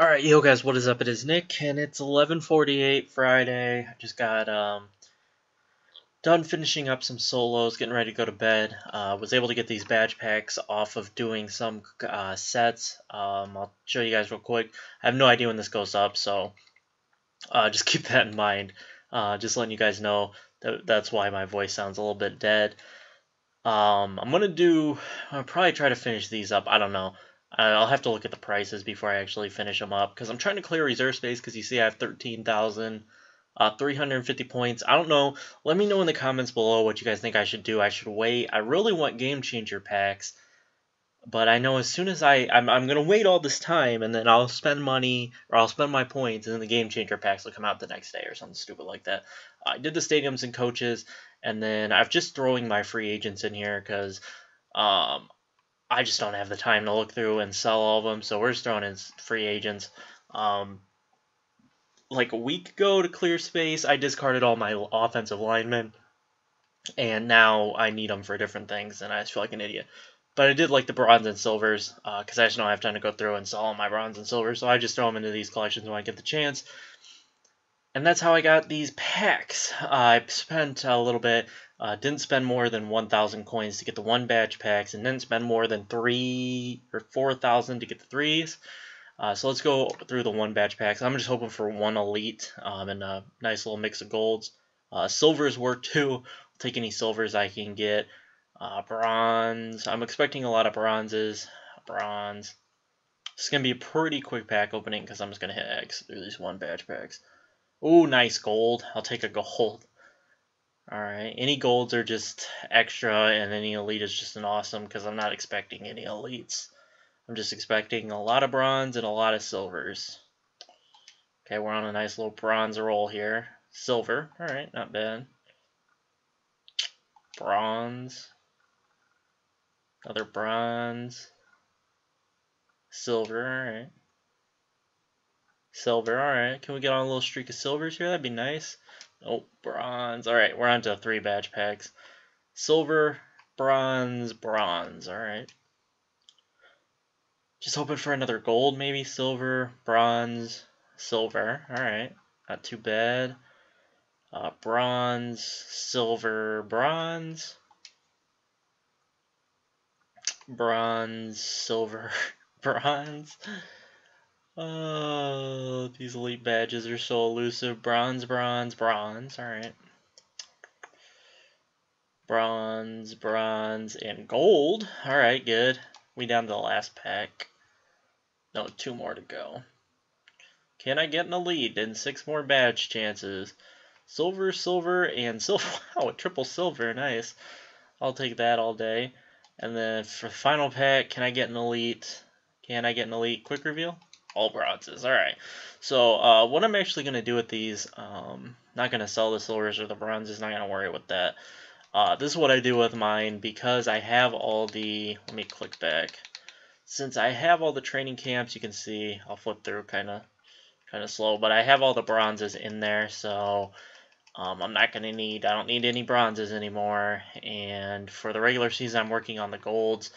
Alright, yo guys, what is up? It is Nick, and it's 11.48 Friday. I just got um, done finishing up some solos, getting ready to go to bed. Uh, was able to get these badge packs off of doing some uh, sets. Um, I'll show you guys real quick. I have no idea when this goes up, so uh, just keep that in mind. Uh, just letting you guys know that that's why my voice sounds a little bit dead. Um, I'm going to do, I'll probably try to finish these up. I don't know. I'll have to look at the prices before I actually finish them up because I'm trying to clear reserve space because you see I have 13,000, uh, 350 points. I don't know. Let me know in the comments below what you guys think I should do. I should wait. I really want game changer packs, but I know as soon as I I'm, I'm gonna wait all this time and then I'll spend money or I'll spend my points and then the game changer packs will come out the next day or something stupid like that. I did the stadiums and coaches and then I've just throwing my free agents in here because um, I just don't have the time to look through and sell all of them, so we're just throwing in free agents. Um, like a week ago to clear space, I discarded all my offensive linemen, and now I need them for different things, and I just feel like an idiot. But I did like the bronze and silvers, because uh, I just don't have time to go through and sell all my bronze and silvers, so I just throw them into these collections when I get the chance. And that's how I got these packs. Uh, I spent a little bit uh, didn't spend more than 1,000 coins to get the one badge packs, and didn't spend more than three or 4,000 to get the threes. Uh, so let's go through the one badge packs. I'm just hoping for one elite um, and a nice little mix of golds. Uh, silvers work too. I'll take any silvers I can get. Uh, bronze. I'm expecting a lot of bronzes. Bronze. It's going to be a pretty quick pack opening because I'm just going to hit X through these one badge packs. Ooh, nice gold. I'll take a gold. Alright, any golds are just extra, and any elite is just an awesome, because I'm not expecting any elites. I'm just expecting a lot of bronze and a lot of silvers. Okay, we're on a nice little bronze roll here. Silver, alright, not bad. Bronze. Another bronze. Silver, alright. Silver, alright. Can we get on a little streak of silvers here? That'd be nice. Oh, bronze. All right, we're on to three badge packs. Silver, bronze, bronze. All right. Just hoping for another gold, maybe silver, bronze, silver. All right, not too bad. Uh, bronze, silver, bronze. Bronze, silver, bronze. Oh, these elite badges are so elusive. Bronze, bronze, bronze. Alright. Bronze, bronze, and gold. Alright, good. We down to the last pack. No, two more to go. Can I get an elite and six more badge chances? Silver, silver, and silver. Wow, a triple silver. Nice. I'll take that all day. And then for the final pack, can I get an elite? Can I get an elite quick reveal? All bronzes. All right. So uh, what I'm actually going to do with these, um, not going to sell the silvers or the bronzes, not going to worry with that. Uh, this is what I do with mine because I have all the, let me click back. Since I have all the training camps, you can see, I'll flip through kind of kind of slow, but I have all the bronzes in there, so um, I'm not going to need, I don't need any bronzes anymore. And for the regular season, I'm working on the golds.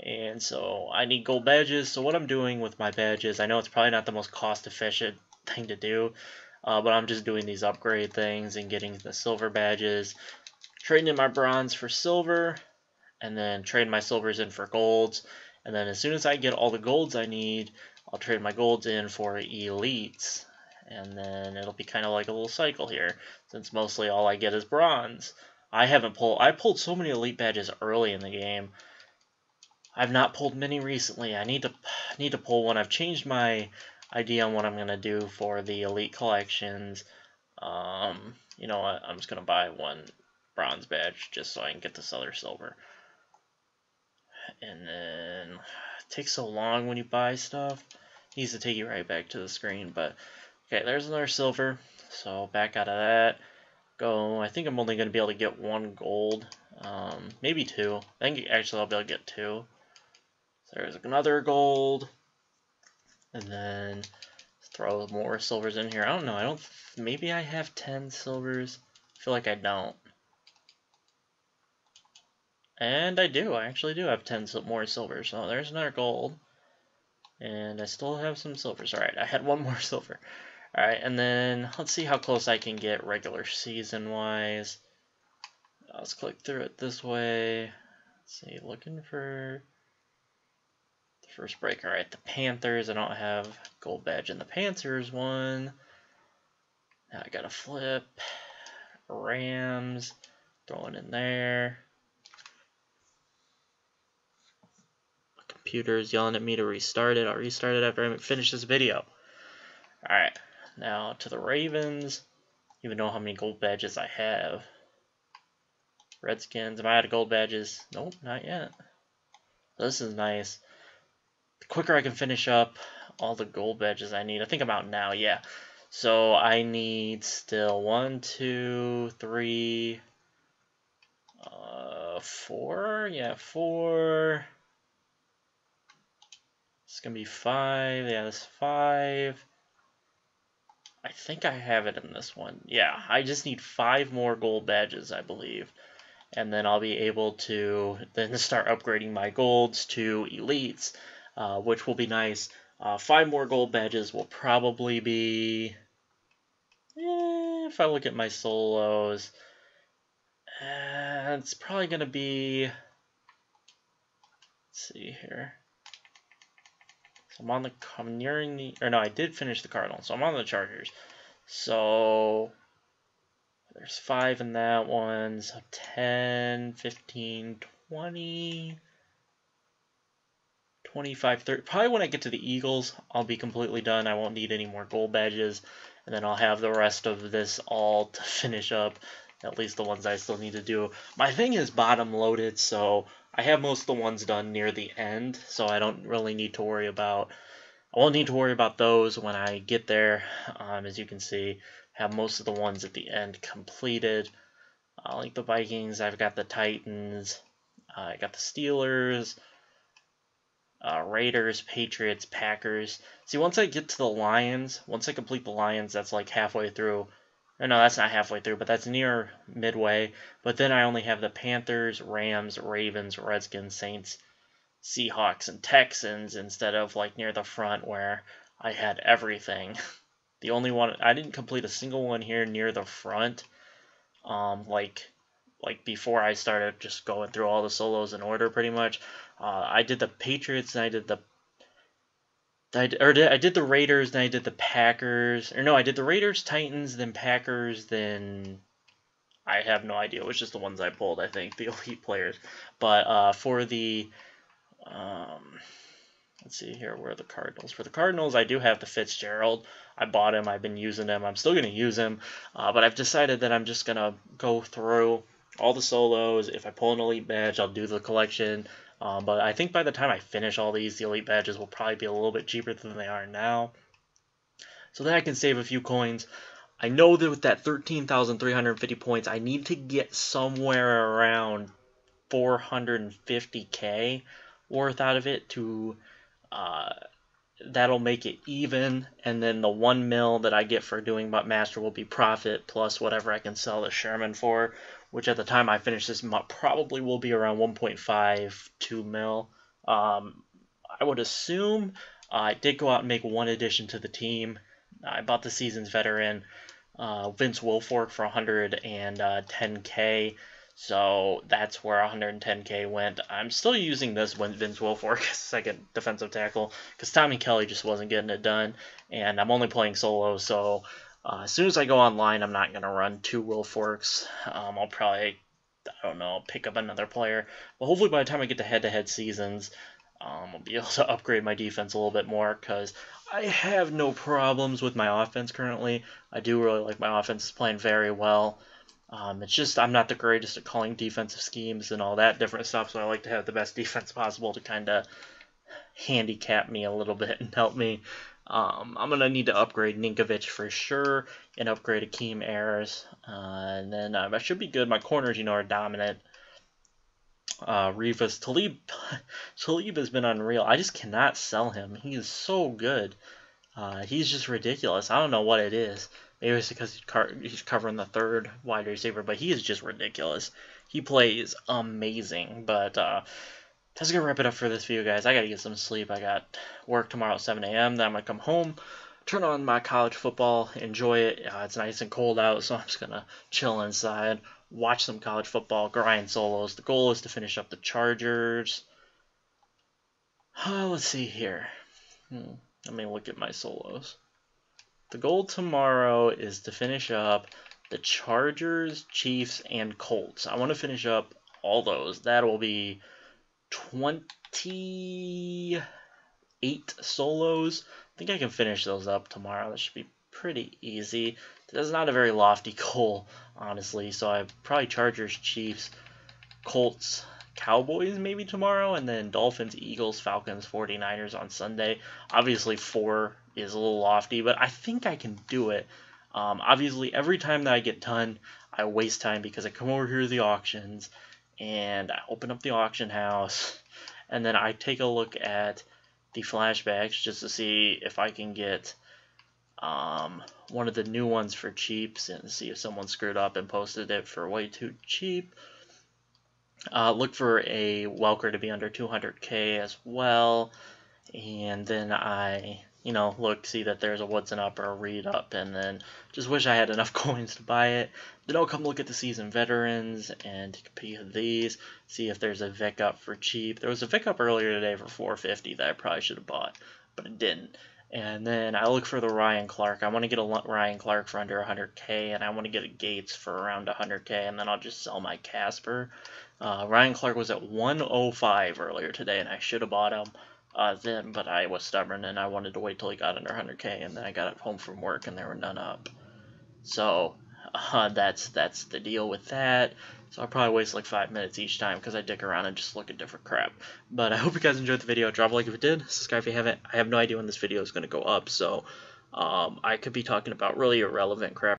And so I need gold badges. So what I'm doing with my badges, I know it's probably not the most cost efficient thing to do, uh, but I'm just doing these upgrade things and getting the silver badges, trading in my bronze for silver, and then trade my silvers in for golds. And then as soon as I get all the golds I need, I'll trade my golds in for elites. And then it'll be kind of like a little cycle here, since mostly all I get is bronze. I haven't pulled, I pulled so many elite badges early in the game. I've not pulled many recently. I need to need to pull one. I've changed my idea on what I'm gonna do for the elite collections. Um, you know what? I'm just gonna buy one bronze badge just so I can get this other silver. And then it takes so long when you buy stuff. It needs to take you right back to the screen. But okay, there's another silver. So back out of that. Go. I think I'm only gonna be able to get one gold. Um, maybe two. I think actually I'll be able to get two. There's another gold. And then throw more silvers in here. I don't know. I don't. Maybe I have 10 silvers. I feel like I don't. And I do. I actually do have 10 more silvers. So there's another gold. And I still have some silvers. Alright, I had one more silver. Alright, and then let's see how close I can get regular season-wise. Let's click through it this way. Let's see, looking for first break. Alright, the Panthers. I don't have gold badge in the Panthers one. Now I gotta flip. Rams. Throwing in there. My computer is yelling at me to restart it. I'll restart it after I finish this video. Alright, now to the Ravens. Even know how many gold badges I have. Redskins. Am I out of gold badges? Nope, not yet. This is nice. The quicker I can finish up all the gold badges I need. I think I'm out now, yeah. So I need still one, two, three, uh, four. Yeah, four. It's gonna be five. Yeah, this five. I think I have it in this one. Yeah, I just need five more gold badges, I believe. And then I'll be able to then start upgrading my golds to elites, uh, which will be nice. Uh, five more gold badges will probably be, eh, if I look at my solos, uh, it's probably going to be, let's see here. So I'm on the, I'm nearing the, or no, I did finish the Cardinals, so I'm on the Chargers. So there's five in that one, so 10, 15, 20, 25, 30. Probably when I get to the Eagles, I'll be completely done. I won't need any more gold badges. And then I'll have the rest of this all to finish up. At least the ones I still need to do. My thing is bottom loaded, so I have most of the ones done near the end. So I don't really need to worry about... I won't need to worry about those when I get there. Um, as you can see, have most of the ones at the end completed. Uh, like the Vikings, I've got the Titans. Uh, I got the Steelers uh, Raiders, Patriots, Packers. See, once I get to the Lions, once I complete the Lions, that's like halfway through. No, that's not halfway through, but that's near midway. But then I only have the Panthers, Rams, Ravens, Redskins, Saints, Seahawks, and Texans instead of like near the front where I had everything. The only one I didn't complete a single one here near the front. Um, like like before I started just going through all the solos in order pretty much. Uh, I did the Patriots and I did the I, or did, I did the Raiders, then I did the Packers. Or no, I did the Raiders, Titans, then Packers, then I have no idea. It was just the ones I pulled, I think, the elite players. But uh, for the um, let's see here, where are the Cardinals? For the Cardinals, I do have the Fitzgerald. I bought him. I've been using him. I'm still going to use him, uh, but I've decided that I'm just going to go through all the solos. If I pull an elite badge, I'll do the collection. Um, but I think by the time I finish all these, the elite badges will probably be a little bit cheaper than they are now. So then I can save a few coins. I know that with that 13,350 points, I need to get somewhere around 450k worth out of it to uh, that'll make it even and then the one mil that I get for doing master will be profit plus whatever I can sell the Sherman for which at the time I finish this probably will be around 1.5 2 mil. Um, I would assume uh, I did go out and make one addition to the team. I bought the season's veteran uh, Vince Wilfork for 110k. So that's where 110k went. I'm still using this when Vince Wilfork as second defensive tackle because Tommy Kelly just wasn't getting it done, and I'm only playing solo, so uh, as soon as I go online, I'm not going to run two Wilforks. Um, I'll probably, I don't know, pick up another player. But hopefully by the time I get to head-to-head seasons, um, I'll be able to upgrade my defense a little bit more because I have no problems with my offense currently. I do really like my offense playing very well. Um, it's just I'm not the greatest at calling defensive schemes and all that different stuff, so I like to have the best defense possible to kind of handicap me a little bit and help me um, I'm going to need to upgrade Ninkovich for sure and upgrade Akeem Ayers. Uh, and then uh, I should be good. My corners, you know, are dominant. Uh, Revis Talib, Talib has been unreal. I just cannot sell him. He is so good. Uh, he's just ridiculous. I don't know what it is. Maybe it's because he's covering the third wide receiver, but he is just ridiculous. He plays amazing. But uh, that's gonna wrap it up for this video, guys. I gotta get some sleep. I got work tomorrow at 7 a.m. Then I'm gonna come home, turn on my college football, enjoy it. Uh, it's nice and cold out, so I'm just gonna chill inside, watch some college football, grind solos. The goal is to finish up the Chargers. Uh, let's see here. Hmm. Let me look at my solos. The goal tomorrow is to finish up the Chargers, Chiefs, and Colts. I want to finish up all those. That will be 28 solos. I think I can finish those up tomorrow. That should be pretty easy. That's not a very lofty goal, honestly. So I probably Chargers, Chiefs, Colts, Cowboys maybe tomorrow, and then Dolphins, Eagles, Falcons, 49ers on Sunday. Obviously, four is a little lofty, but I think I can do it. Um, obviously, every time that I get done, I waste time because I come over here to the auctions and I open up the auction house and then I take a look at the flashbacks just to see if I can get um, one of the new ones for cheap and see if someone screwed up and posted it for way too cheap. Uh, look for a Welker to be under 200k as well. And then I, you know, look, see that there's a Woodson up or a Reed up, and then just wish I had enough coins to buy it. Then I'll come look at the season veterans and at these, see if there's a Vic up for cheap. There was a Vic up earlier today for 450 that I probably should have bought, but it didn't. And then I look for the Ryan Clark. I want to get a Ryan Clark for under 100k, and I want to get a Gates for around 100k, and then I'll just sell my Casper. Uh, Ryan Clark was at 105 earlier today, and I should have bought him uh, then, but I was stubborn and I wanted to wait till he got under 100k, and then I got home from work and there were none up. So uh, that's that's the deal with that. So I'll probably waste like five minutes each time because I dick around and just look at different crap. But I hope you guys enjoyed the video. Drop a like if it did. Subscribe if you haven't. I have no idea when this video is going to go up, so um, I could be talking about really irrelevant crap